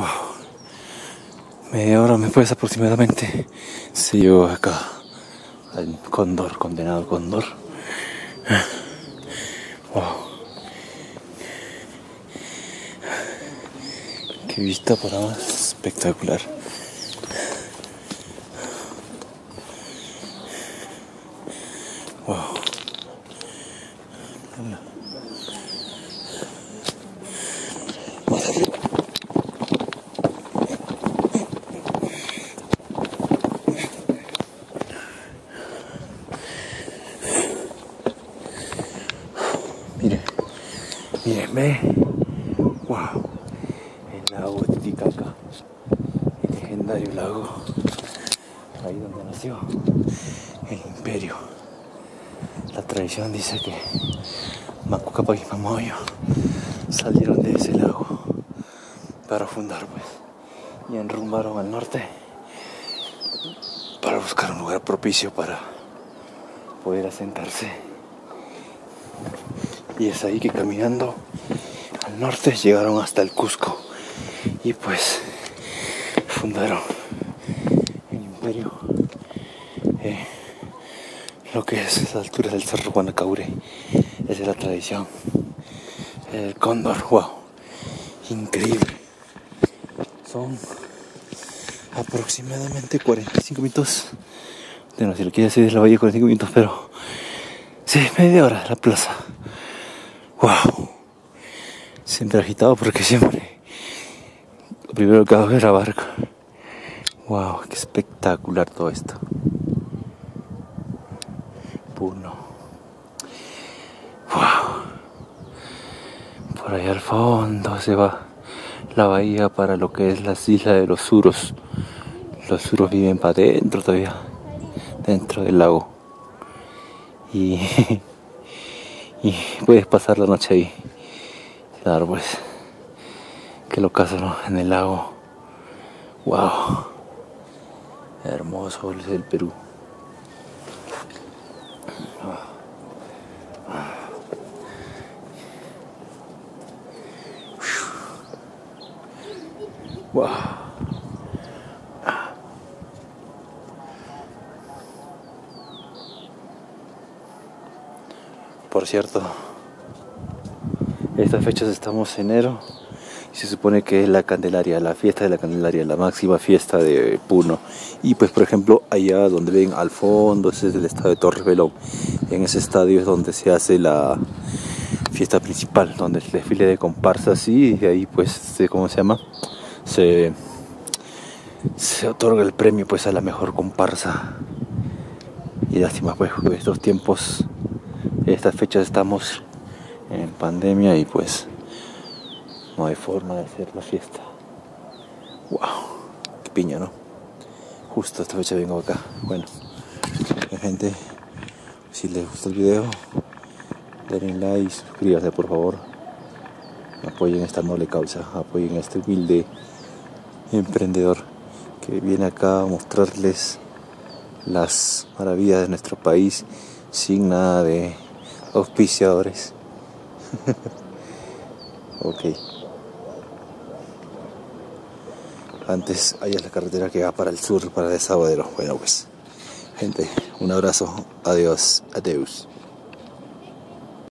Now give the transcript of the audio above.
Wow. Media hora me pues aproximadamente. Se llegó acá al cóndor, condenado cóndor. Wow. Qué vista para más espectacular. Wow. Wow. El lago Titicaca. El legendario lago. Ahí donde nació el imperio. La tradición dice que Macucapa y Mamoyo salieron de ese lago para fundar pues y enrumbaron al norte para buscar un lugar propicio para poder asentarse y es ahí que caminando al norte llegaron hasta el Cusco. Y pues fundaron el imperio eh, lo que es la altura del cerro Guanacaure. Esa es la tradición. El cóndor wow increíble. Son aproximadamente 45 minutos. No si lo quiere decir de la bahía 45 minutos pero sí media hora la plaza wow siempre agitado porque siempre lo primero que hago es la barca wow qué espectacular todo esto. Puno. Wow por allá al fondo se va la bahía para lo que es las islas de los suros. Los suros viven para adentro todavía, dentro del lago. Y, y puedes pasar la noche ahí. Claro, pues, que lo casan en el lago. ¡Wow! Hermoso el Perú. Wow. Por cierto, estas fechas estamos en enero y se supone que es la Candelaria, la fiesta de la Candelaria, la máxima fiesta de Puno. Y pues por ejemplo allá donde ven al fondo, ese es el estadio de Torres Velón. En ese estadio es donde se hace la fiesta principal, donde el desfile de comparsas y ahí pues, ¿cómo se llama? Se, otorga el premio pues a la mejor comparsa. Y lástima pues estos tiempos, estas fechas estamos en pandemia y pues no hay forma de hacer la fiesta. Wow, qué piña, ¿no? Justo esta fecha vengo acá. Bueno, gente, si les gusta el video, denle like y suscríbanse por favor. Apoyen esta noble causa, apoyen a este humilde emprendedor que viene acá a mostrarles las maravillas de nuestro país sin nada de auspiciadores. ok. Antes hay la carretera que va para el sur, para Desaguadero. Bueno pues, gente, un abrazo. Adiós. Adeus.